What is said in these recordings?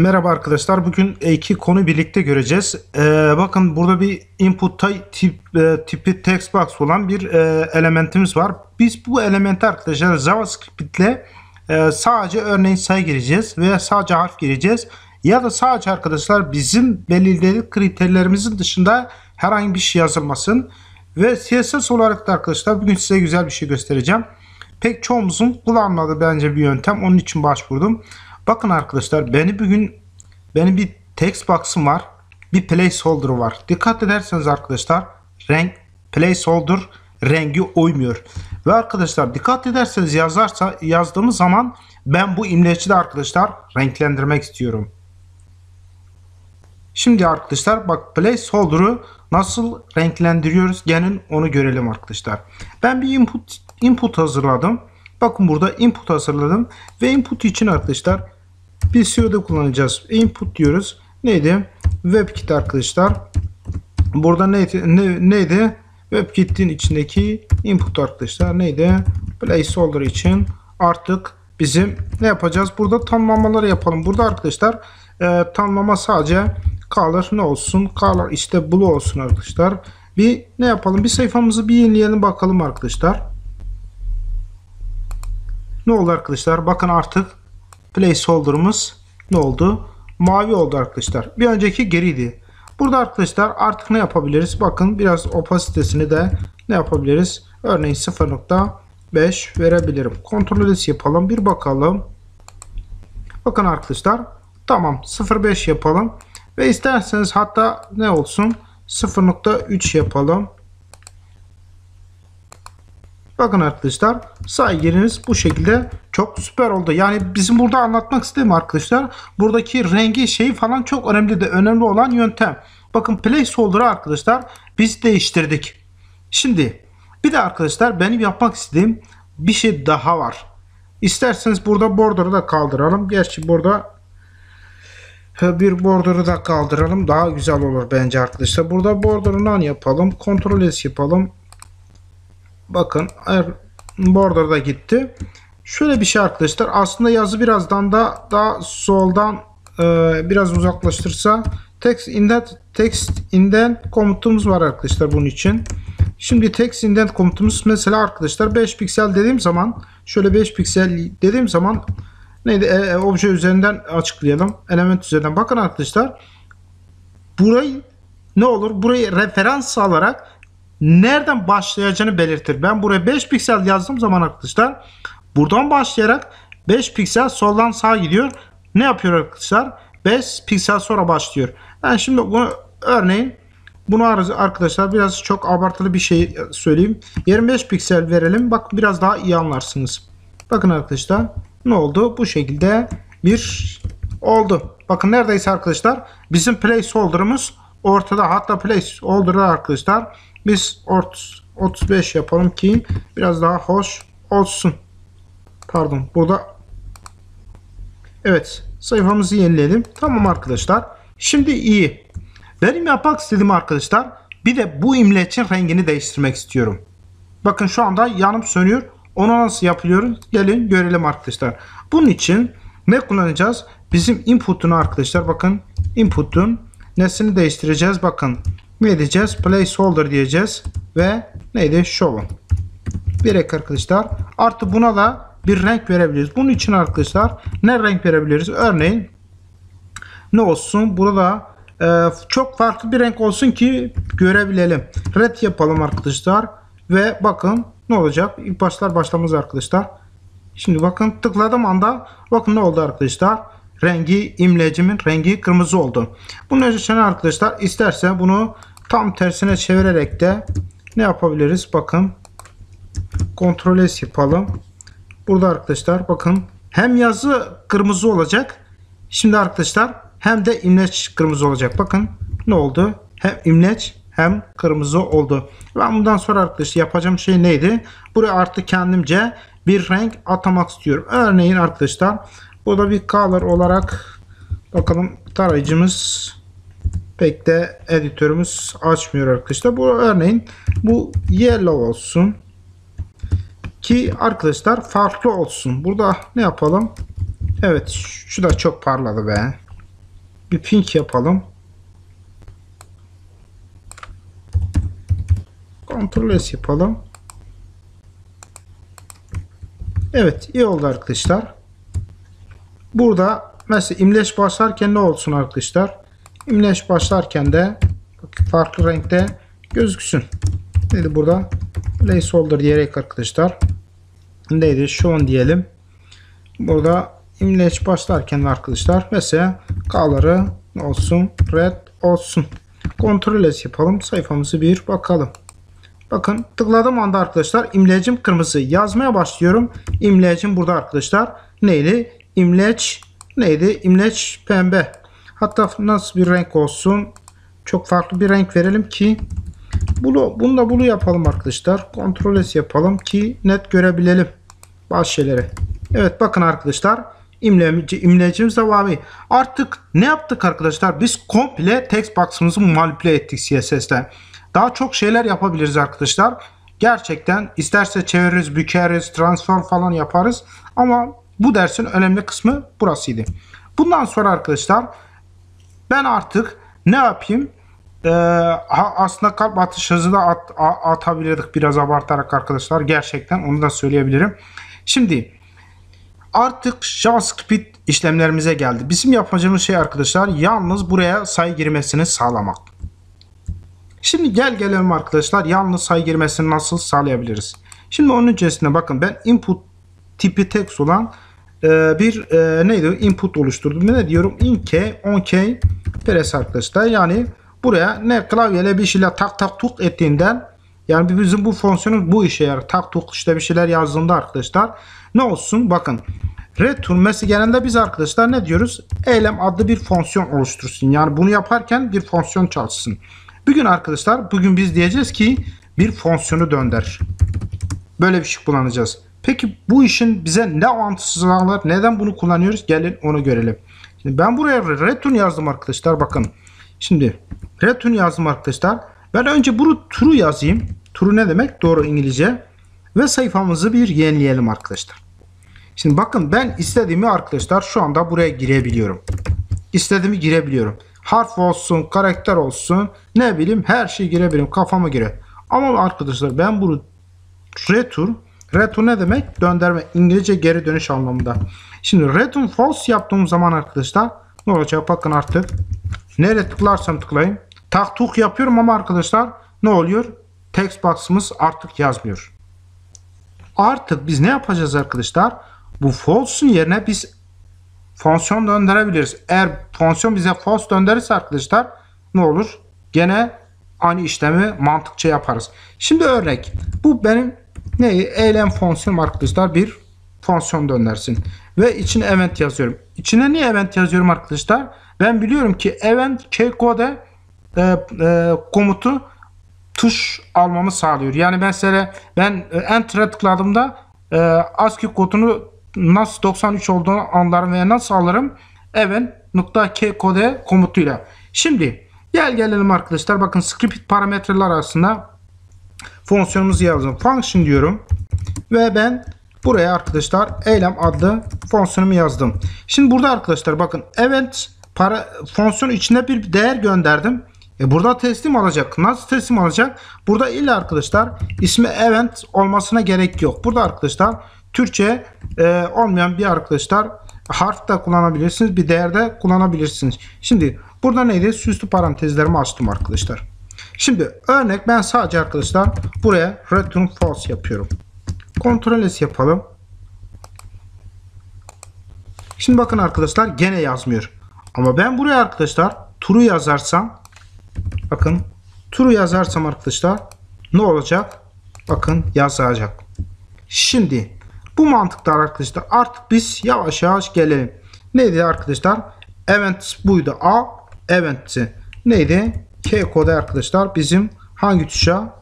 Merhaba arkadaşlar. Bugün iki konu birlikte göreceğiz. Ee, bakın burada bir input ty- tip, e, tipi text box olan bir e, elementimiz var. Biz bu elementi arkadaşlar JavaScript ile e, sadece örneğin sayı gireceğiz veya sadece harf gireceğiz. Ya da sadece arkadaşlar bizim belirlediği kriterlerimizin dışında herhangi bir şey yazılmasın. Ve CSS olarak da arkadaşlar bugün size güzel bir şey göstereceğim. Pek çoğumuzun kullanmadığı bence bir yöntem. Onun için başvurdum. Bakın arkadaşlar beni bugün benim bir text box'ım var. Bir placeholder var. Dikkat ederseniz arkadaşlar renk placeholder rengi uymuyor. Ve arkadaşlar dikkat ederseniz yazarsa yazdığımız zaman ben bu imleci de arkadaşlar renklendirmek istiyorum. Şimdi arkadaşlar bak placeholder'ı nasıl renklendiriyoruz gelin onu görelim arkadaşlar. Ben bir input input hazırladım. Bakın burada input hazırladım ve input için arkadaşlar bir CO'da kullanacağız. Input diyoruz. Neydi? WebKit arkadaşlar. Burada neydi? Ne, neydi? WebKit'in içindeki input arkadaşlar neydi? Placeholder için artık bizim ne yapacağız? Burada tamlamaları yapalım. Burada arkadaşlar e, tamlama sadece color ne olsun? Color işte blue olsun arkadaşlar. Bir ne yapalım? Bir sayfamızı bir yenileyelim bakalım arkadaşlar. Ne oldu arkadaşlar? Bakın artık placeholder'ımız ne oldu? Mavi oldu arkadaşlar. Bir önceki geriydi. Burada arkadaşlar artık ne yapabiliriz? Bakın biraz opasitesini de ne yapabiliriz? Örneğin 0.5 verebilirim. Kontrol yapalım. Bir bakalım. Bakın arkadaşlar. Tamam 0.5 yapalım. Ve isterseniz hatta ne olsun? 0.3 yapalım. Bakın arkadaşlar sayı yeriniz bu şekilde çok süper oldu. Yani bizim burada anlatmak istediğim arkadaşlar buradaki rengi şeyi falan çok önemli de önemli olan yöntem. Bakın placeholder'ı arkadaşlar biz değiştirdik. Şimdi bir de arkadaşlar benim yapmak istediğim bir şey daha var. İsterseniz burada border'ı da kaldıralım. Gerçi burada bir border'ı da kaldıralım. Daha güzel olur bence arkadaşlar. Burada border'ından yapalım. Ctrl S yapalım. Bakın border da gitti. Şöyle bir şey arkadaşlar. Aslında yazı birazdan da daha soldan e, biraz uzaklaştırsa text indent text indent komutumuz var arkadaşlar bunun için. Şimdi text indent komutumuz mesela arkadaşlar 5 piksel dediğim zaman şöyle 5 piksel dediğim zaman neydi e, e, obje üzerinden açıklayalım. Element üzerinden. Bakın arkadaşlar burayı ne olur? Burayı referans alarak nereden başlayacağını belirtir. Ben buraya 5 piksel yazdığım zaman arkadaşlar buradan başlayarak 5 piksel soldan sağa gidiyor. Ne yapıyor arkadaşlar? 5 piksel sonra başlıyor. Ben şimdi bunu örneğin bunu arkadaşlar biraz çok abartılı bir şey söyleyeyim. 25 piksel verelim. Bak biraz daha iyi anlarsınız. Bakın arkadaşlar ne oldu? Bu şekilde bir oldu. Bakın neredeyse arkadaşlar bizim placeholder'ımız ortada. Hatta placeholder'ı arkadaşlar biz 35 yapalım ki biraz daha hoş olsun. Pardon burada Evet sayfamızı yenileyelim. Tamam arkadaşlar. Şimdi iyi. Benim yapmak istediğim arkadaşlar bir de bu imlecin rengini değiştirmek istiyorum. Bakın şu anda yanım sönüyor. Onu nasıl yapılıyor? Gelin görelim arkadaşlar. Bunun için ne kullanacağız? Bizim input'unu arkadaşlar bakın input'un nesini değiştireceğiz. Bakın ne diyeceğiz? Placeholder diyeceğiz ve neydi? Show. Bir arkadaşlar. Artı buna da bir renk verebiliriz. Bunun için arkadaşlar ne renk verebiliriz? Örneğin ne olsun? Burada e, çok farklı bir renk olsun ki görebilelim. Red yapalım arkadaşlar. Ve bakın ne olacak? İlk başlar başlamaz arkadaşlar. Şimdi bakın tıkladığım anda bakın ne oldu arkadaşlar? Rengi imlecimin rengi kırmızı oldu. Bunun için arkadaşlar isterse bunu tam tersine çevirerek de ne yapabiliriz? Bakın kontrol S yapalım. Burada arkadaşlar bakın hem yazı kırmızı olacak. Şimdi arkadaşlar hem de imleç kırmızı olacak. Bakın ne oldu? Hem imleç hem kırmızı oldu. Ben bundan sonra arkadaşlar yapacağım şey neydi? Buraya artık kendimce bir renk atamak istiyorum. Örneğin arkadaşlar burada bir color olarak bakalım tarayıcımız pek de editörümüz açmıyor arkadaşlar. Bu örneğin bu yellow olsun. Ki arkadaşlar farklı olsun. Burada ne yapalım? Evet şu da çok parladı be. bir pink yapalım. Ctrl S yapalım. Evet iyi oldu arkadaşlar. Burada mesela imleç başlarken ne olsun arkadaşlar? İmleç başlarken de farklı renkte gözüksün. Neydi burada? Placeholder diyerek arkadaşlar. Neydi? Shown diyelim. Burada imleç başlarken arkadaşlar mesela color'ı olsun red olsun. Ctrl S yapalım. Sayfamızı bir bakalım. Bakın tıkladığım anda arkadaşlar imlecim kırmızı yazmaya başlıyorum. İmlecim burada arkadaşlar neydi? İmleç neydi? İmleç pembe. Hatta nasıl bir renk olsun? Çok farklı bir renk verelim ki bunu, bunu da bunu yapalım arkadaşlar. Ctrl S yapalım ki net görebilelim bazı şeyleri. Evet bakın arkadaşlar imleci, imlecimiz devamı. Artık ne yaptık arkadaşlar? Biz komple text box'ımızı manipüle ettik CSS'te. Daha çok şeyler yapabiliriz arkadaşlar. Gerçekten isterse çeviririz, bükeriz, transform falan yaparız. Ama bu dersin önemli kısmı burasıydı. Bundan sonra arkadaşlar ben artık ne yapayım? Ee, aslında kalp atış hızı da at, atabilirdik biraz abartarak arkadaşlar. Gerçekten onu da söyleyebilirim. Şimdi artık JavaScript işlemlerimize geldi. Bizim yapacağımız şey arkadaşlar yalnız buraya sayı girmesini sağlamak. Şimdi gel gelelim arkadaşlar yalnız sayı girmesini nasıl sağlayabiliriz? Şimdi onun öncesinde bakın ben input tipi text olan bir e, neydi input oluşturdum. Ne diyorum? ink 10k press arkadaşlar. Yani buraya ne klavyeyle bir şeyler tak tak tuk ettiğinden yani bizim bu fonksiyonun bu işe yarar. Tak tuk işte bir şeyler yazdığında arkadaşlar ne olsun? Bakın return mesela genelde biz arkadaşlar ne diyoruz? Eylem adlı bir fonksiyon oluştursun. Yani bunu yaparken bir fonksiyon çalışsın. Bugün arkadaşlar bugün biz diyeceğiz ki bir fonksiyonu dönder. Böyle bir şey kullanacağız. Peki bu işin bize ne avantajı sağlar? Neden bunu kullanıyoruz? Gelin onu görelim. Şimdi ben buraya return yazdım arkadaşlar. Bakın. Şimdi return yazdım arkadaşlar. Ben önce bunu true yazayım. True ne demek? Doğru İngilizce. Ve sayfamızı bir yenileyelim arkadaşlar. Şimdi bakın ben istediğimi arkadaşlar şu anda buraya girebiliyorum. İstediğimi girebiliyorum harf olsun, karakter olsun, ne bileyim her şey girebilirim kafama göre. Ama arkadaşlar ben bunu return, return ne demek? Döndürme, İngilizce geri dönüş anlamında. Şimdi return false yaptığım zaman arkadaşlar ne olacak? Bakın artık nereye tıklarsam tıklayayım. Tak tuk yapıyorum ama arkadaşlar ne oluyor? Text box'ımız artık yazmıyor. Artık biz ne yapacağız arkadaşlar? Bu false'un yerine biz fonksiyon döndürebiliriz. Eğer fonksiyon bize false döndürürse arkadaşlar ne olur? Gene aynı işlemi mantıkça yaparız. Şimdi örnek. Bu benim ne? Eylem fonksiyon arkadaşlar bir fonksiyon döndürsün. Ve içine event yazıyorum. İçine niye event yazıyorum arkadaşlar? Ben biliyorum ki event kcode e, e, komutu tuş almamı sağlıyor. Yani mesela ben e, enter'e tıkladığımda e, ASCII kodunu nasıl 93 olduğunu anlarım veya nasıl alırım? Evet nokta k kode komutuyla. Şimdi gel gelelim arkadaşlar. Bakın script parametreler arasında fonksiyonumuzu yazdım. Function diyorum. Ve ben buraya arkadaşlar eylem adlı fonksiyonumu yazdım. Şimdi burada arkadaşlar bakın event para fonksiyon içinde bir değer gönderdim. E burada teslim alacak. Nasıl teslim alacak? Burada illa arkadaşlar ismi event olmasına gerek yok. Burada arkadaşlar Türkçe e, olmayan bir arkadaşlar harf da kullanabilirsiniz. Bir değer de kullanabilirsiniz. Şimdi burada neydi? Süslü parantezlerimi açtım arkadaşlar. Şimdi örnek ben sadece arkadaşlar buraya return false yapıyorum. Ctrl S yapalım. Şimdi bakın arkadaşlar gene yazmıyor. Ama ben buraya arkadaşlar true yazarsam bakın true yazarsam arkadaşlar ne olacak? Bakın yazacak. Şimdi bu mantıkta arkadaşlar artık biz yavaş yavaş gelelim. Neydi arkadaşlar? Event buydu. A event'ti. Neydi? K kodu arkadaşlar bizim hangi tuşa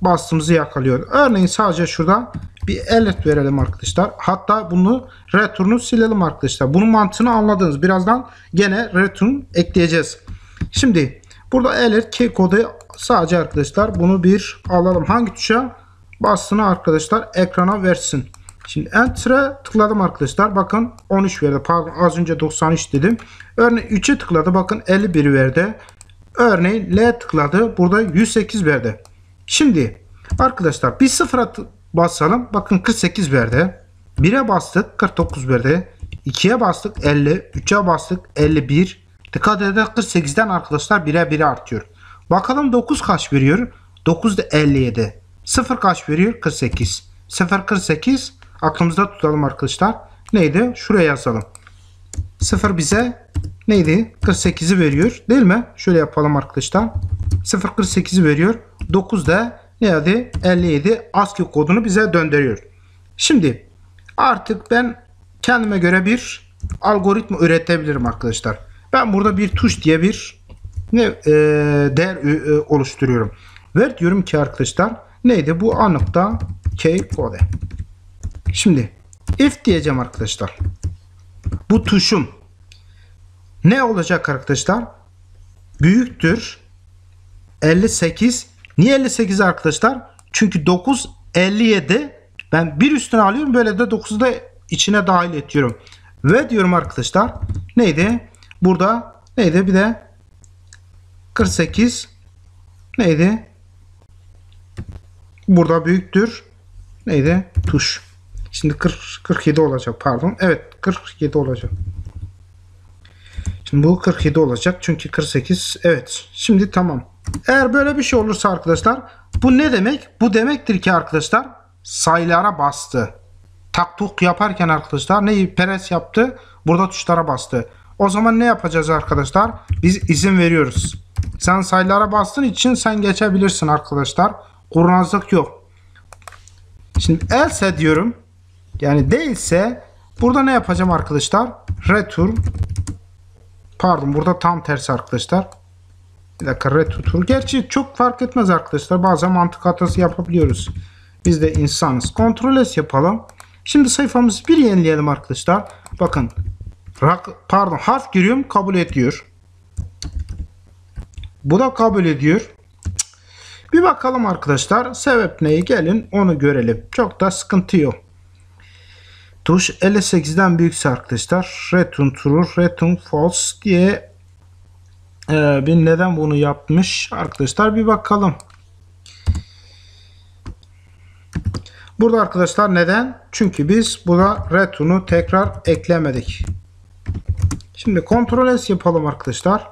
bastığımızı yakalıyor. Örneğin sadece şurada bir alert verelim arkadaşlar. Hatta bunu return'u silelim arkadaşlar. Bunun mantığını anladınız. Birazdan gene return ekleyeceğiz. Şimdi burada alert K kodu sadece arkadaşlar bunu bir alalım. Hangi tuşa bastığını arkadaşlar ekrana versin. Şimdi Enter'e tıkladım arkadaşlar. Bakın 13 verdi. Pardon az önce 93 dedim. Örneğin 3'e tıkladı. Bakın 51 verdi. Örneğin L tıkladı. Burada 108 verdi. Şimdi arkadaşlar bir sıfıra basalım. Bakın 48 verdi. 1'e bastık 49 verdi. 2'ye bastık 50. 3'e bastık 51. Dikkat edin 48'den arkadaşlar 1'e 1'e artıyor. Bakalım 9 kaç veriyor? 9 da 57. 0 kaç veriyor? 48. 0 48 aklımızda tutalım arkadaşlar. Neydi? Şuraya yazalım. 0 bize neydi? 48'i veriyor. Değil mi? Şöyle yapalım arkadaşlar. 0 48'i veriyor. 9 da neydi? 57 ASCII kodunu bize döndürüyor. Şimdi artık ben kendime göre bir algoritma üretebilirim arkadaşlar. Ben burada bir tuş diye bir ne e, değer e, oluşturuyorum. Ver diyorum ki arkadaşlar neydi bu a nokta k kode. Şimdi if diyeceğim arkadaşlar. Bu tuşum ne olacak arkadaşlar? Büyüktür 58. Niye 58 arkadaşlar? Çünkü 9 57 ben bir üstüne alıyorum böyle de 9'u da içine dahil ediyorum. Ve diyorum arkadaşlar neydi? Burada neydi? Bir de 48 neydi? Burada büyüktür. Neydi? Tuş. Şimdi 40, 47 olacak pardon. Evet 47 olacak. Şimdi bu 47 olacak. Çünkü 48 evet. Şimdi tamam. Eğer böyle bir şey olursa arkadaşlar bu ne demek? Bu demektir ki arkadaşlar sayılara bastı. Taktuk yaparken arkadaşlar neyi peres yaptı? Burada tuşlara bastı. O zaman ne yapacağız arkadaşlar? Biz izin veriyoruz. Sen sayılara bastığın için sen geçebilirsin arkadaşlar. Kurnazlık yok. Şimdi else diyorum. Yani değilse burada ne yapacağım arkadaşlar? Return Pardon burada tam tersi arkadaşlar. Bir dakika return. Gerçi çok fark etmez arkadaşlar. Bazen mantık hatası yapabiliyoruz. Biz de insanız. Ctrl S yapalım. Şimdi sayfamızı bir yenileyelim arkadaşlar. Bakın. Pardon harf giriyorum kabul ediyor. Bu da kabul ediyor. Bir bakalım arkadaşlar. Sebep neyi? Gelin onu görelim. Çok da sıkıntı yok. Tuş 58'den büyükse arkadaşlar return true, return false diye e, bir neden bunu yapmış arkadaşlar bir bakalım. Burada arkadaşlar neden? Çünkü biz burada return'u tekrar eklemedik. Şimdi Ctrl S yapalım arkadaşlar.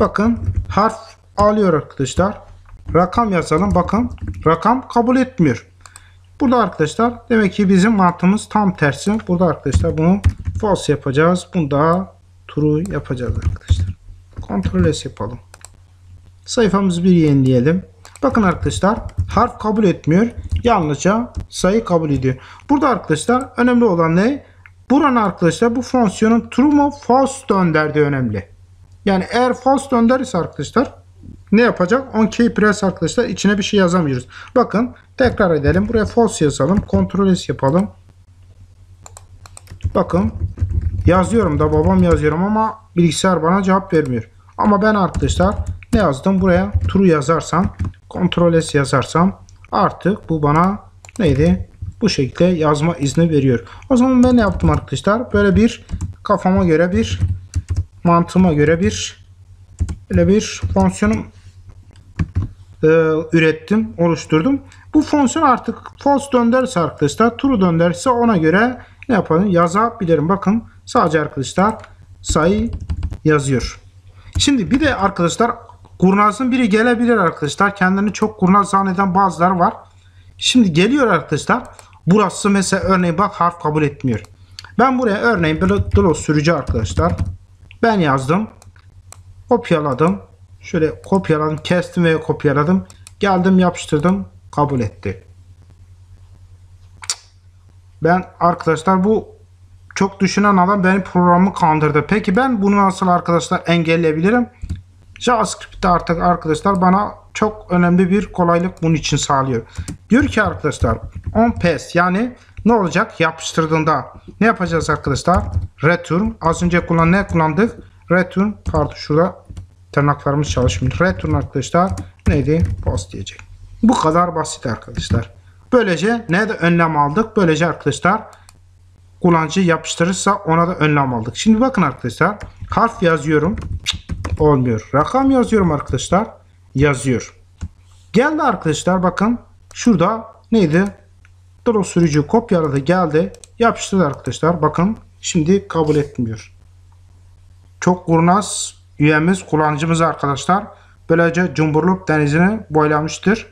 Bakın harf alıyor arkadaşlar. Rakam yazalım. Bakın rakam kabul etmiyor. Burada arkadaşlar demek ki bizim mantığımız tam tersi. Burada arkadaşlar bunu false yapacağız. Bunu da true yapacağız arkadaşlar. Ctrl S yapalım. Sayfamızı bir yenileyelim. Bakın arkadaşlar harf kabul etmiyor. Yalnızca sayı kabul ediyor. Burada arkadaşlar önemli olan ne? Buranın arkadaşlar bu fonksiyonun true mu false döndürdüğü önemli. Yani eğer false döndürürse arkadaşlar ne yapacak? On key press arkadaşlar içine bir şey yazamıyoruz. Bakın tekrar edelim. Buraya false yazalım. Ctrl S yapalım. Bakın yazıyorum da babam yazıyorum ama bilgisayar bana cevap vermiyor. Ama ben arkadaşlar ne yazdım? Buraya true yazarsam Ctrl S yazarsam artık bu bana neydi? Bu şekilde yazma izni veriyor. O zaman ben ne yaptım arkadaşlar? Böyle bir kafama göre bir mantığıma göre bir böyle bir fonksiyonum e, ürettim, oluşturdum. Bu fonksiyon artık false döndürürse arkadaşlar, true döndürürse ona göre ne yapalım? Yazabilirim. Bakın sadece arkadaşlar sayı yazıyor. Şimdi bir de arkadaşlar kurnazın biri gelebilir arkadaşlar. Kendini çok kurnaz zanneden bazıları var. Şimdi geliyor arkadaşlar. Burası mesela örneğin bak harf kabul etmiyor. Ben buraya örneğin Dlos sürücü arkadaşlar. Ben yazdım. Kopyaladım. Şöyle kopyaladım. Kestim ve kopyaladım. Geldim yapıştırdım. Kabul etti. Ben arkadaşlar bu çok düşünen adam benim programımı kandırdı. Peki ben bunu nasıl arkadaşlar engelleyebilirim? JavaScript'te artık arkadaşlar bana çok önemli bir kolaylık bunun için sağlıyor. Diyor ki arkadaşlar on pass yani ne olacak yapıştırdığında ne yapacağız arkadaşlar? Return az önce kullan ne kullandık? Return pardon şurada tırnaklarımız çalışmıyor. Return arkadaşlar neydi? Post diyecek. Bu kadar basit arkadaşlar. Böylece ne de önlem aldık. Böylece arkadaşlar kullanıcı yapıştırırsa ona da önlem aldık. Şimdi bakın arkadaşlar harf yazıyorum. Olmuyor. Rakam yazıyorum arkadaşlar. Yazıyor. Geldi arkadaşlar bakın. Şurada neydi? Dolu sürücü kopyaladı geldi. Yapıştırdı arkadaşlar. Bakın şimdi kabul etmiyor. Çok kurnaz üyemiz kullanıcımız arkadaşlar. Böylece Cumburluk denizini boylamıştır.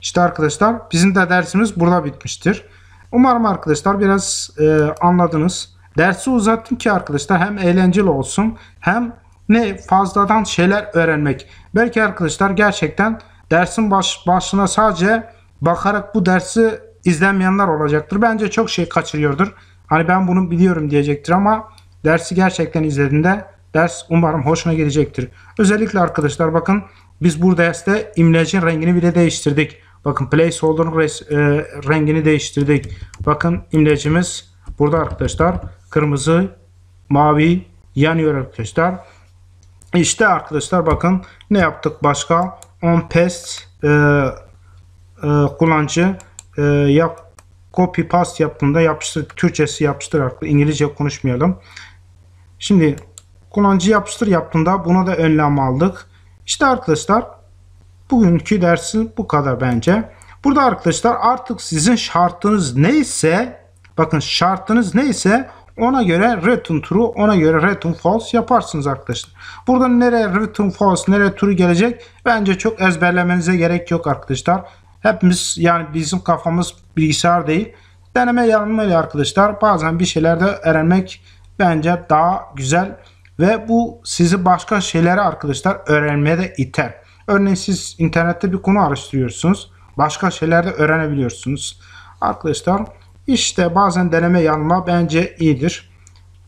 İşte arkadaşlar bizim de dersimiz burada bitmiştir. Umarım arkadaşlar biraz e, anladınız. Dersi uzattım ki arkadaşlar hem eğlenceli olsun hem ne fazladan şeyler öğrenmek. Belki arkadaşlar gerçekten dersin baş, başına sadece bakarak bu dersi izlemeyenler olacaktır. Bence çok şey kaçırıyordur. Hani ben bunu biliyorum diyecektir ama dersi gerçekten izlediğinde ders umarım hoşuna gidecektir. Özellikle arkadaşlar bakın biz bu derste imlecin rengini bile değiştirdik. Bakın placeholder'ın e, rengini değiştirdik. Bakın imlecimiz burada arkadaşlar kırmızı, mavi yanıyor arkadaşlar. İşte arkadaşlar bakın ne yaptık başka? On paste e, e, kullanıcı e, yap copy paste yaptığında yapıştır Türkçesi yapıştır. İngilizce konuşmayalım. Şimdi kullanıcı yapıştır yaptığında buna da önlem aldık. İşte arkadaşlar bugünkü dersi bu kadar bence. Burada arkadaşlar artık sizin şartınız neyse bakın şartınız neyse ona göre return true ona göre return false yaparsınız arkadaşlar. Burada nereye return false nereye true gelecek bence çok ezberlemenize gerek yok arkadaşlar. Hepimiz yani bizim kafamız bilgisayar değil. Deneme yanılmayla arkadaşlar bazen bir şeylerde öğrenmek bence daha güzel ve bu sizi başka şeylere arkadaşlar öğrenmeye de iter. Örneğin siz internette bir konu araştırıyorsunuz. Başka şeyler de öğrenebiliyorsunuz. Arkadaşlar işte bazen deneme yanılma bence iyidir.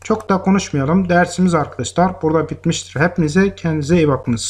Çok da konuşmayalım. Dersimiz arkadaşlar burada bitmiştir. Hepinize kendinize iyi bakınız.